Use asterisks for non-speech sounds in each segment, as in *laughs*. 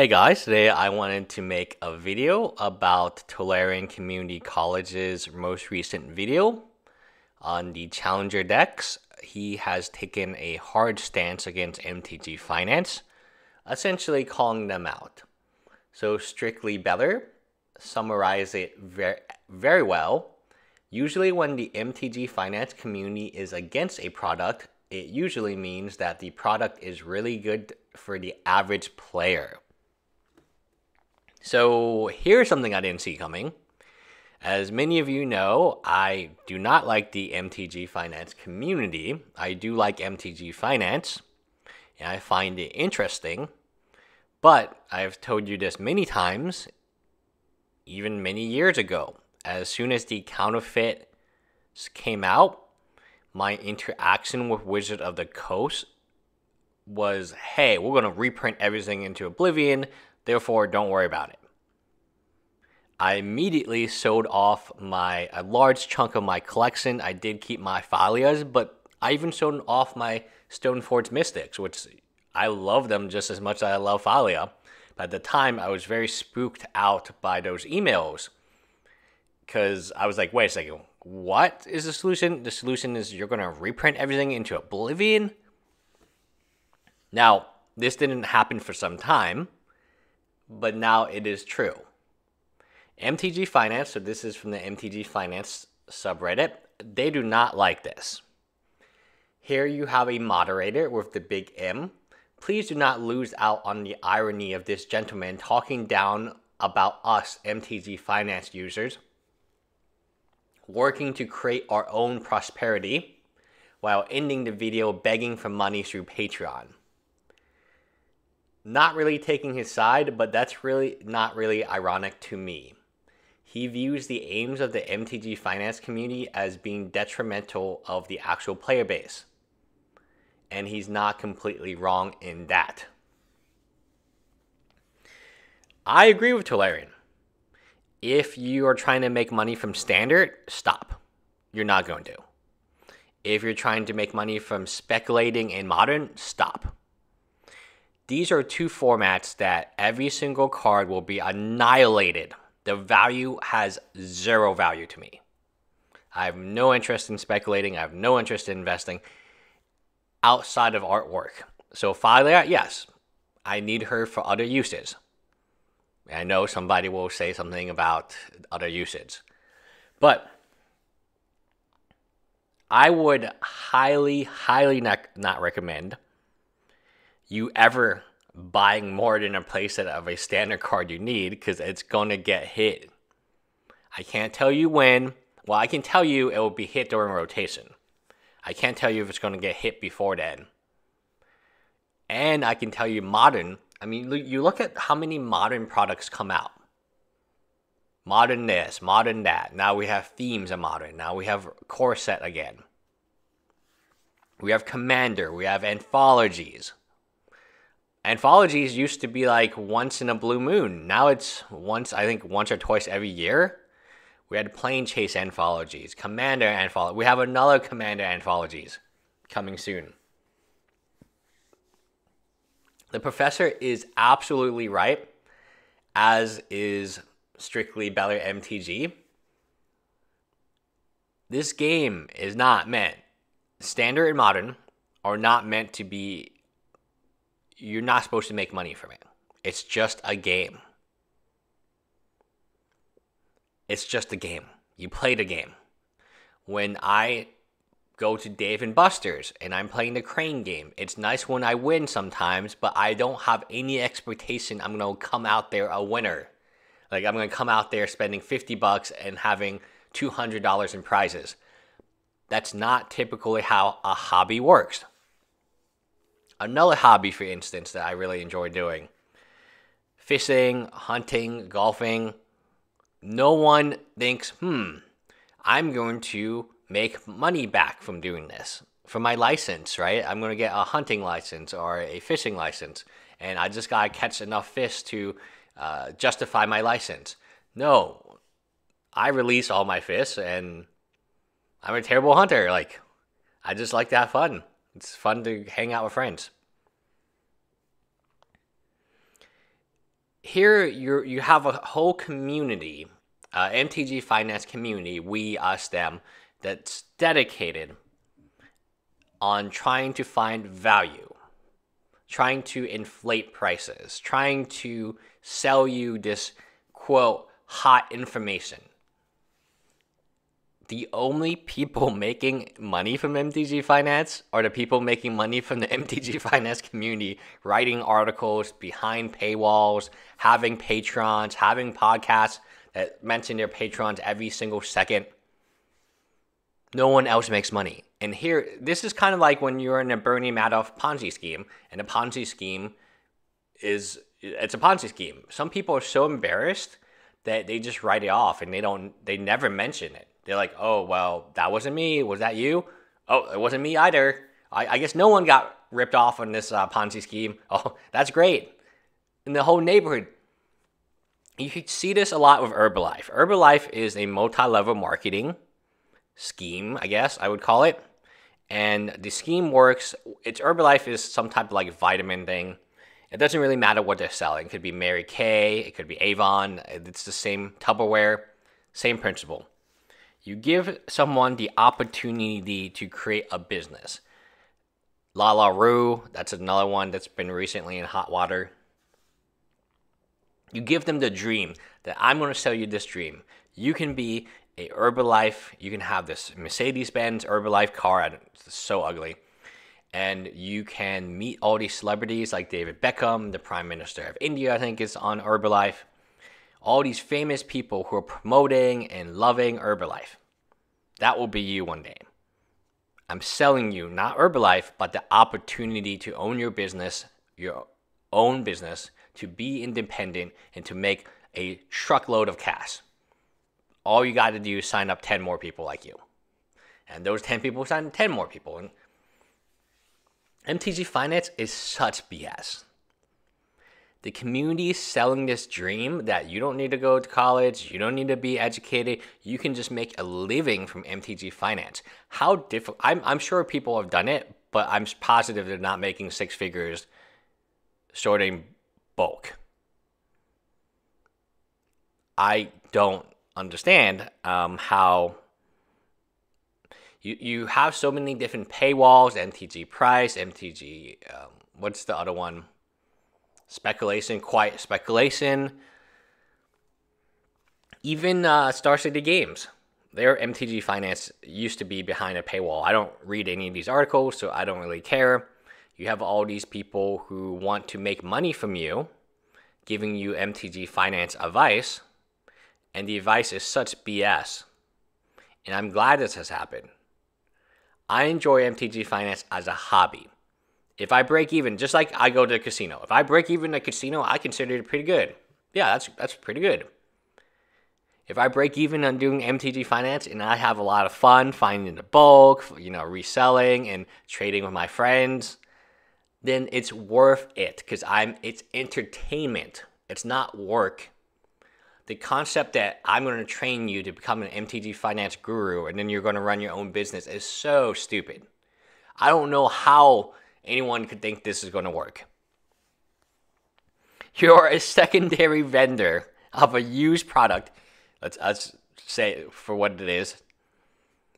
Hey guys, today I wanted to make a video about Tolarian Community College's most recent video on the Challenger decks. He has taken a hard stance against MTG Finance, essentially calling them out. So, Strictly Better summarized it very, very well. Usually, when the MTG Finance community is against a product, it usually means that the product is really good for the average player. So here's something I didn't see coming. As many of you know, I do not like the MTG Finance community. I do like MTG Finance, and I find it interesting. But I've told you this many times, even many years ago. As soon as the counterfeit came out, my interaction with Wizard of the Coast was hey, we're going to reprint everything into Oblivion, therefore, don't worry about it. I immediately sold off my a large chunk of my collection. I did keep my Thalias, but I even sold off my Stoneforge Mystics, which I love them just as much as I love Thalia. But at the time, I was very spooked out by those emails because I was like, wait a second, what is the solution? The solution is you're going to reprint everything into Oblivion? Now, this didn't happen for some time, but now it is true. MTG Finance, so this is from the MTG Finance subreddit, they do not like this. Here you have a moderator with the big M. Please do not lose out on the irony of this gentleman talking down about us MTG Finance users working to create our own prosperity while ending the video begging for money through Patreon. Not really taking his side, but that's really not really ironic to me. He views the aims of the MTG finance community as being detrimental of the actual player base. And he's not completely wrong in that. I agree with Tolarian if you are trying to make money from standard, stop. You're not going to. If you're trying to make money from speculating in modern, stop. These are two formats that every single card will be annihilated. The value has zero value to me. I have no interest in speculating. I have no interest in investing outside of artwork. So, Thalia, yes, I need her for other uses. I know somebody will say something about other usage, but I would highly, highly not, not recommend you ever buying more than a playset of a standard card you need because it's going to get hit. I can't tell you when. Well, I can tell you it will be hit during rotation. I can't tell you if it's going to get hit before then. And I can tell you modern I mean, you look at how many modern products come out. Modern this, modern that. Now we have themes of modern. Now we have core set again. We have Commander. We have anthologies. Anthologies used to be like once in a blue moon. Now it's once, I think, once or twice every year. We had Planechase anthologies, Commander anthology. We have another Commander anthologies coming soon. The professor is absolutely right, as is strictly Better MTG. This game is not meant, standard and modern, are not meant to be, you're not supposed to make money from it. It's just a game. It's just a game. You play the game. When I go to Dave and Buster's and I'm playing the crane game. It's nice when I win sometimes, but I don't have any expectation I'm going to come out there a winner. Like I'm going to come out there spending 50 bucks and having $200 in prizes. That's not typically how a hobby works. Another hobby, for instance, that I really enjoy doing fishing, hunting, golfing. No one thinks, hmm, I'm going to make money back from doing this. For my license, right? I'm going to get a hunting license or a fishing license, and I just got to catch enough fish to uh, justify my license. No, I release all my fish, and I'm a terrible hunter. Like, I just like to have fun. It's fun to hang out with friends. here you you have a whole community, uh, MTG finance community, we us them, that's dedicated on trying to find value, trying to inflate prices, trying to sell you this quote hot information. The only people *laughs* making money from MTG Finance are the people making money from the *laughs* MTG Finance community, writing articles behind paywalls, having patrons, having podcasts that mention their patrons every single second. No one else makes money. And here, this is kind of like when you're in a Bernie Madoff Ponzi scheme, and a Ponzi scheme is it's a Ponzi scheme. Some people are so embarrassed that they just write it off and they don't they never mention it. They're like, oh well, that wasn't me. Was that you? Oh, it wasn't me either. I, I guess no one got ripped off on this uh, Ponzi scheme. *laughs* Oh, that's great. In the whole neighborhood, you could see this a lot with Herbalife. Herbalife is a multi-level marketing scheme, I guess I would call it. And the scheme works. It's Herbalife is some type of like vitamin thing it doesn't really matter what they're selling. It could be Mary Kay, it could be Avon. It's the same Tupperware, same principle. You give someone the opportunity to create a business. LuLaRoe, that's another one that's been recently in hot water. You give them the dream that I'm going to sell you this dream. You can be a Herbalife. You can have this Mercedes Benz Herbalife car. And it's so ugly and you can meet all these celebrities like David Beckham, the Prime Minister of India, I think is on Herbalife. All these famous people who are promoting and loving Herbalife. That will be you one day. I'm selling you not Herbalife, but the opportunity to own your business, your own business, to be independent and to make a truckload of cash. All you got to do is sign up 10 more people like you. And those 10 people sign 10 more people. And MTG Finance is such BS. The community selling this dream that you don't need to go to college, you don't need to be educated, you can just make a living from MTG Finance. How difficult? I'm, I'm sure people have done it, but I'm positive they're not making six figures sorting bulk. I don't understand um, how you you have so many different paywalls, MTG price, MTG um, what's the other one? Speculation, quiet speculation. Even uh, Star City Games, their MTG Finance used to be behind a paywall. I don't read any of these articles, so I don't really care. You have all these people who want to make money from you, giving you MTG Finance advice, and the advice is such BS. And I'm glad this has happened. I enjoy MTG Finance as a hobby. If I break even, just like I go to a casino, if I break even a casino, I consider it pretty good. Yeah, that's that's pretty good. If I break even on doing MTG Finance and I have a lot of fun finding the bulk, you know, reselling and trading with my friends, then it's worth it because I'm it's entertainment. It's not work the concept that I'm going to train you to become an MTG finance guru and then you're going to run your own business is so stupid. I don't know how anyone could think this is going to work. You're a secondary vendor of a used product. Let's, let's say for what it is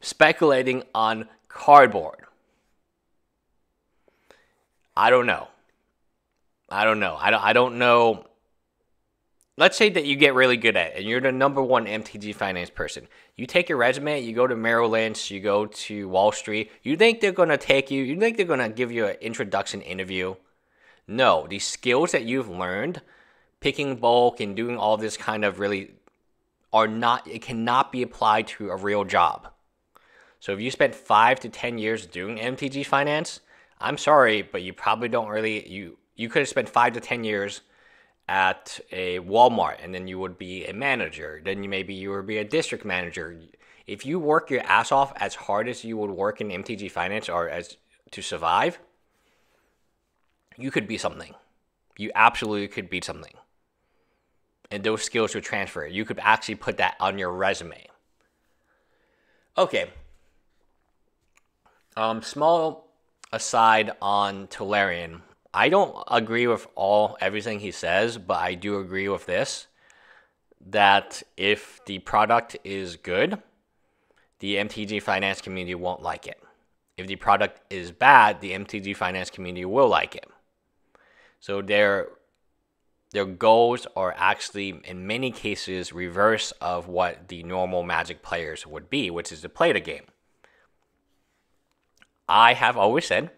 speculating on cardboard. I don't know. I don't know. I don't, I don't know let's say that you get really good at it and you're the number one MTG finance person. You take your resume, you go to Merrill Lynch, you go to Wall Street. You think they're going to take you, you think they're going to give you an introduction interview? No, the skills that you've learned, picking bulk and doing all this kind of really are not, it cannot be applied to a real job. So if you spent five to 10 years doing MTG finance, I'm sorry, but you probably don't really, you, you could have spent five to 10 years at a Walmart and then you would be a manager. Then you maybe you would be a district manager. If you work your ass off as hard as you would work in MTG Finance or as to survive, you could be something. You absolutely could be something. And those skills would transfer. You could actually put that on your resume. Okay. Um, small aside on Tolarian I don't agree with all everything he says, but I do agree with this that if the product is good, the MTG finance community won't like it. If the product is bad, the MTG finance community will like it. So their their goals are actually in many cases reverse of what the normal Magic players would be, which is to play the game. I have always said,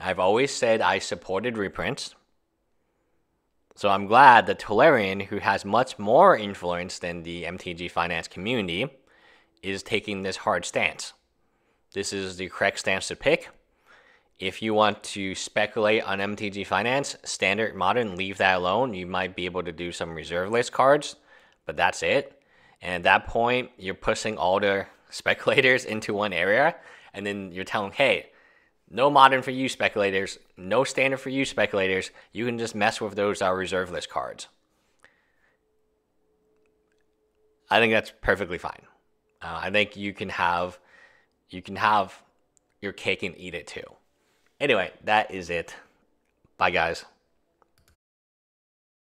I've always said I supported reprints. So I'm glad that Tolarian, who has much more influence than the MTG finance community, is taking this hard stance. This is the correct stance to pick. If you want to speculate on MTG Finance, standard, modern, leave that alone. You might be able to do some reserve list cards, but that's it. And at that point, you're pushing all the *laughs* speculators into one area, and then you're telling, hey, no modern for you speculators, no standard for you speculators. You can just mess with those our reserve list cards. I think that's perfectly fine. Uh, I think you can have you can have your cake and eat it too. Anyway, that is it. Bye, guys.